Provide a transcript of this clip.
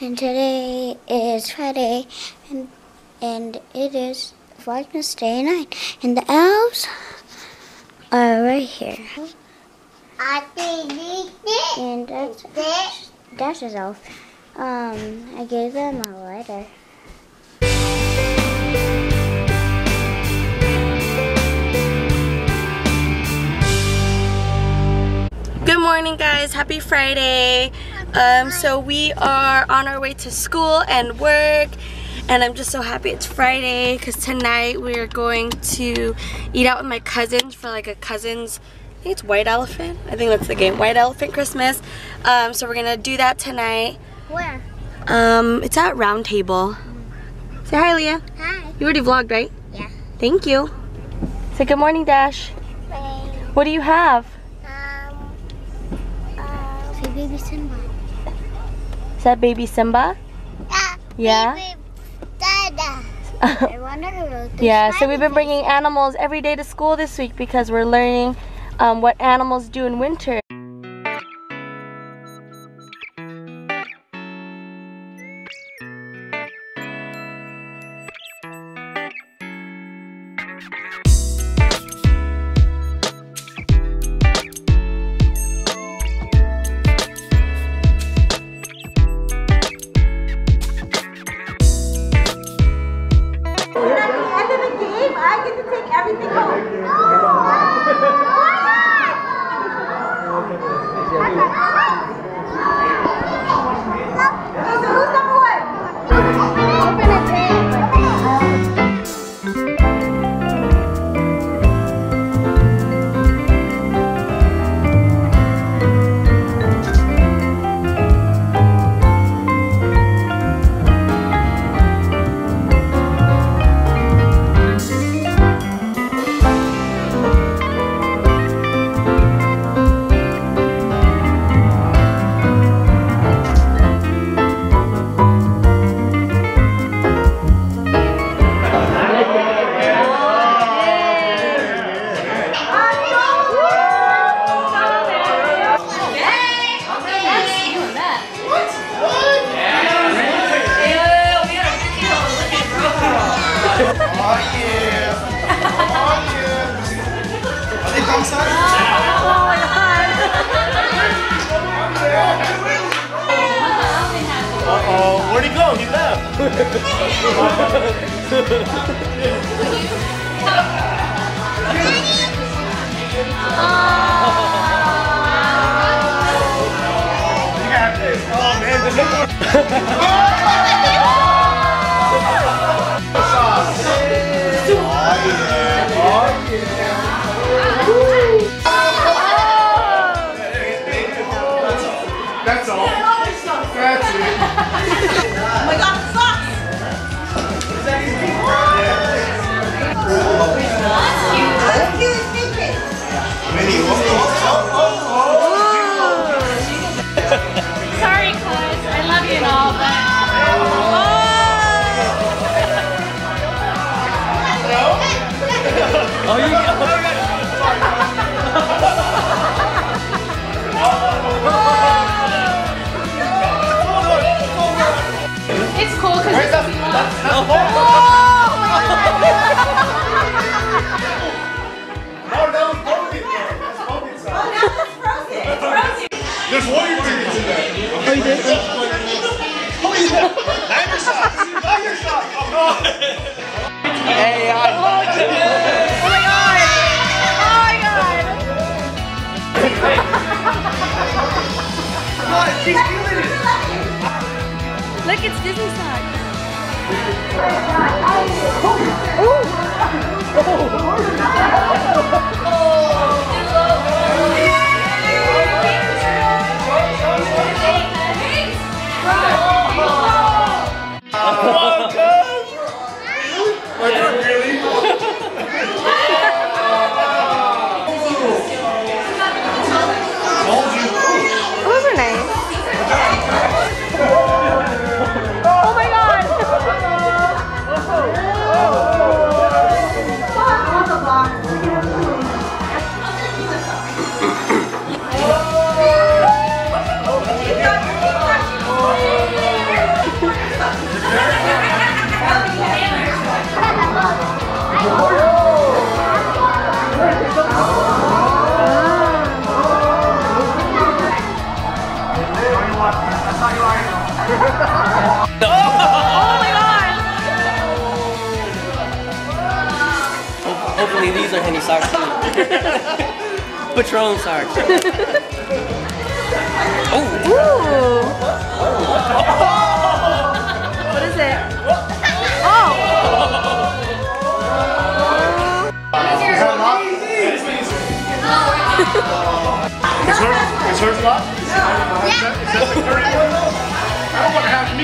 and today is Friday, and and it is Vlogmas Day 9, and the elves are right here. And that's Dash's elf. Um, I gave them a letter. Good morning guys, happy Friday. Um, so we are on our way to school and work and I'm just so happy it's Friday because tonight we're going to eat out with my cousins for like a cousin's, I think it's White Elephant, I think that's the game, White Elephant Christmas. Um, so we're gonna do that tonight. Where? Um, it's at Round Table. Say hi Aaliyah. Hi. You already vlogged, right? Yeah. Thank you. Say good morning Dash. What do you have? Um, uh, baby Simba. Is that baby Simba? Yeah? Baby Dada. I wonder who wrote this. Yeah, so we've been bringing animals every day to school this week because we're learning um, what animals do in winter. Get to take everything home. Uh-oh, where'd he go? He left. You got this. Oh, man. It's cool because this is No, that was broken. That's broken side. Now it's frozen. There's warrior tickets in there. Oh, you did? Oh, yeah. Niner socks. Niner socks. Oh, no. Hey, I. Come on, she's feeling it. Look, it's Disney socks. Those oh! oh my god! Hopefully these are Henny socks too. Patron socks. oh! Ooh! Oh. What is it? Oh! Hers locked?